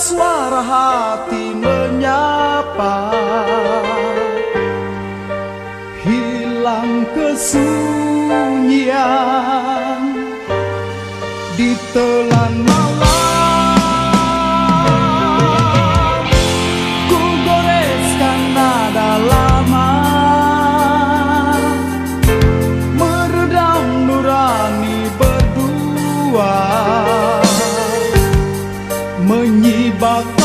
suara hati menyapa. Hilang kesunyian Ditelan about